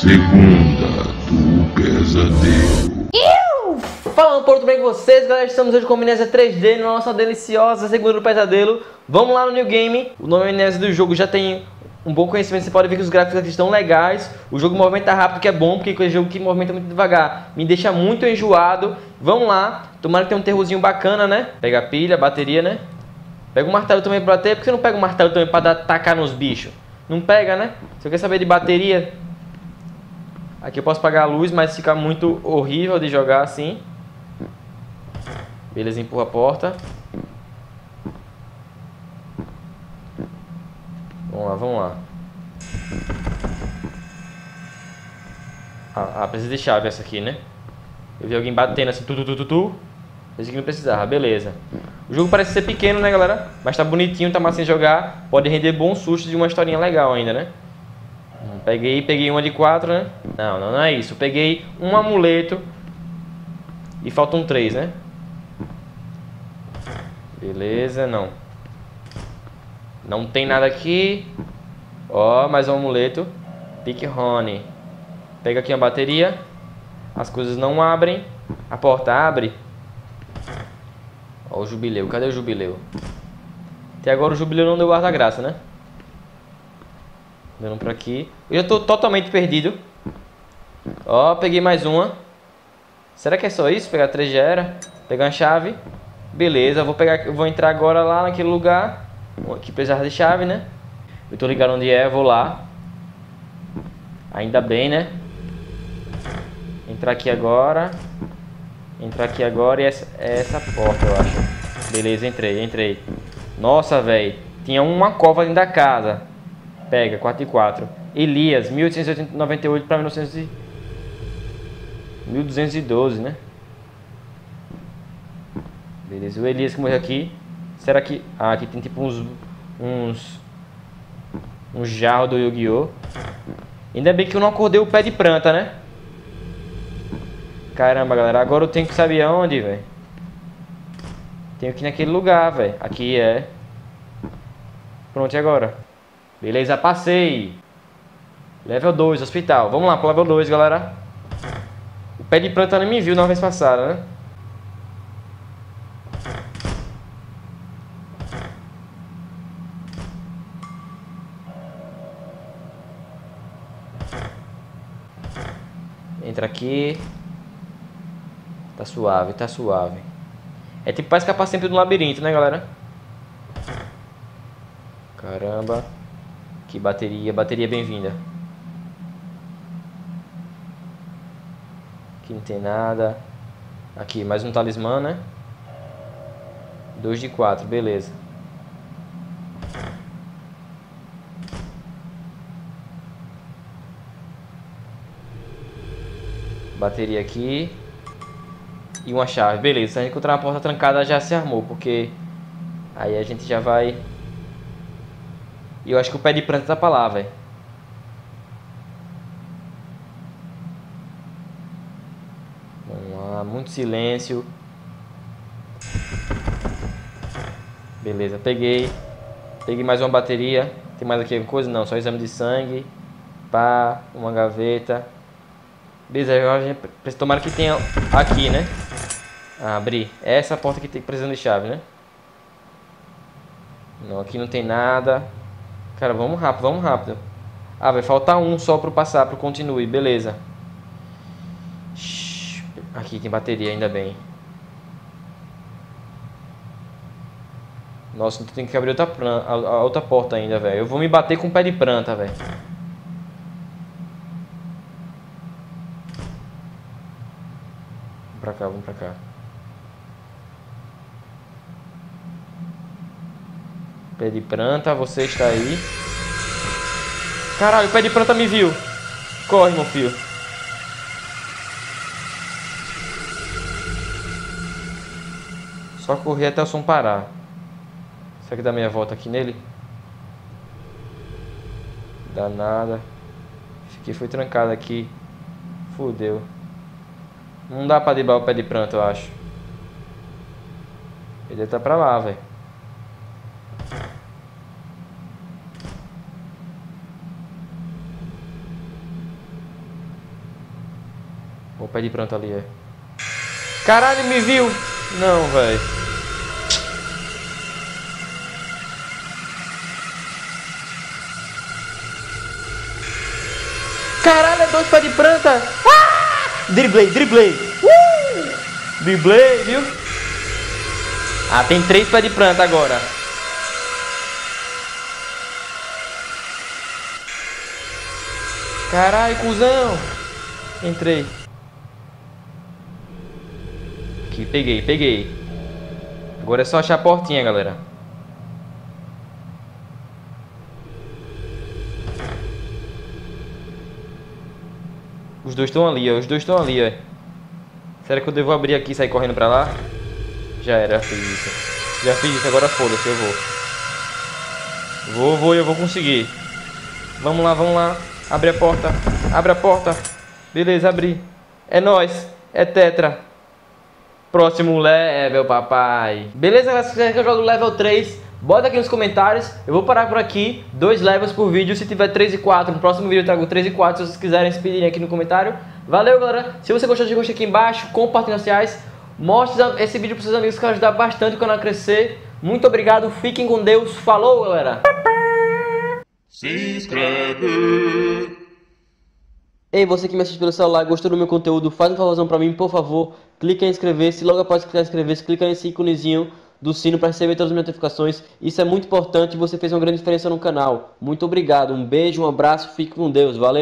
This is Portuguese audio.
Segunda do Pesadelo. Falando por tudo bem com vocês, galera, estamos hoje com Amnésia 3D na nossa deliciosa Segunda do Pesadelo. Vamos lá no New Game, o nome Amnésia do jogo já tem um bom conhecimento, você pode ver que os gráficos aqui estão legais. O jogo movimenta rápido, que é bom, porque é um jogo que movimenta muito devagar. Me deixa muito enjoado. Vamos lá, tomara que tenha um terrorzinho bacana, né? Pega a pilha, bateria, né? Pega o martelo também pra bater, por que você não pega o martelo também pra dar, tacar nos bichos? Não pega, né? Você quer saber de bateria, aqui eu posso apagar a luz, mas fica muito horrível de jogar assim. Beleza, empurra a porta. Vamos lá, vamos lá. Ah, ah, precisa de chave essa aqui, né? Eu vi alguém batendo assim, tu, tu, tu, tu, tu. Esse aqui não precisava, beleza. O jogo parece ser pequeno, né, galera? Mas tá bonitinho, tá massa em jogar. Pode render bons sustos de uma historinha legal ainda, né? Peguei, peguei uma de quatro, né? Não, não, não é isso. Peguei um amuleto e faltam três, né? Beleza, não. Não tem nada aqui. Ó, mais um amuleto. Pick Honey. Pega aqui a bateria. As coisas não abrem. A porta abre. Ó o jubileu. Cadê o jubileu? Até agora o jubileu não deu guarda-graça, né? Dando pra aqui. Eu já tô totalmente perdido. Ó, peguei mais uma. Será que é só isso? Pegar três já era. Pegar uma chave. Beleza, vou pegar, vou entrar agora lá naquele lugar que precisava de chave, né? Eu tô ligado onde é, vou lá. Ainda bem, né? Entrar aqui agora. Entrar aqui agora e essa, essa porta, eu acho. Beleza, entrei, entrei. Nossa, velho. Tinha uma cova dentro da casa. Pega, 4 e 4. Elias, 1898 para 1900 1212, né? Beleza, o Elias que morreu aqui. Será que... Ah, aqui tem tipo uns... Uns... Um jarro do Yu-Gi-Oh! Ainda bem que eu não acordei o pé de planta, né? Caramba, galera. Agora eu tenho que saber aonde, velho. Tenho que ir naquele lugar, velho. Aqui é. Pronto, e agora? Beleza, passei. Level 2, hospital. Vamos lá pro level 2, galera. O pé de planta não me viu na vez passada, né? Entra aqui. Tá suave, tá suave. É tipo pra escapar sempre do labirinto, né, galera? Caramba. Que bateria, bateria bem-vinda. Aqui não tem nada. Aqui, mais um talismã, né? 2 de 4, beleza. Bateria aqui. E uma chave. Beleza, se a gente encontrar uma porta trancada já se armou, porque aí a gente já vai... E eu acho que o pé de planta tá pra lá, velho. Vamos lá, muito silêncio. Beleza, peguei. Peguei mais uma bateria. Tem mais aqui alguma coisa? Não, só exame de sangue. Pá, uma gaveta. Beleza, agora tomara que tenha aqui, né? Ah, abrir. É essa porta que tem precisando de chave, né? Não, aqui não tem nada. Cara, vamos rápido, vamos rápido. Ah, vai faltar um só para passar, para continue, beleza. Aqui tem bateria, ainda bem. Nossa, então tem que abrir outra, a, outra porta ainda, velho. Eu vou me bater com o pé de planta, velho. Vamos pra cá, vamos pra cá. Pé de planta, você está aí. Caralho, o pé de planta me viu. Corre, meu filho. Só correr até o som parar. Será que dá meia volta aqui nele? Dá nada. Fiquei, foi trancado aqui. Fudeu. Não dá pra driblar o pé de pranto, eu acho. Ele tá pra lá, velho. Pé de pranto ali, é. Caralho, me viu! Não, velho. Caralho, é dois pés de planta! Ah! Driblei, driblei! Uh! Driblei, viu? Ah, tem três pés de planta agora. Caralho, cuzão! Entrei. Aqui, peguei, peguei. Agora é só achar a portinha, galera. Os dois estão ali, ó. Os dois estão ali, ó. Será que eu devo abrir aqui e sair correndo pra lá? Já era, já fiz isso. Já fiz isso, agora foda-se, eu vou. Vou, vou, eu vou conseguir. Vamos lá, vamos lá. Abre a porta. Abre a porta. Beleza, abri. É nóis. É tetra. Próximo level, papai. Beleza, galera? Se quiser que eu jogue level 3, bota aqui nos comentários. Eu vou parar por aqui. Dois levels por vídeo. Se tiver 3 e 4, no próximo vídeo eu trago 3 e 4. Se vocês quiserem se pedirem aqui no comentário. Valeu, galera. Se você gostou, deixa aqui embaixo. Compartilhe nas sociais. Mostre esse vídeo para seus amigos que vai ajudar bastante o canal a crescer. Muito obrigado. Fiquem com Deus. Falou, galera. Se inscreve. Ei, você que me assiste pelo celular, gostou do meu conteúdo, faz um favorzão pra mim, por favor. Clica em inscrever-se, logo após clicar em inscrever-se, clica nesse íconezinho do sino para receber todas as notificações. Isso é muito importante você fez uma grande diferença no canal. Muito obrigado, um beijo, um abraço, fique com Deus, valeu!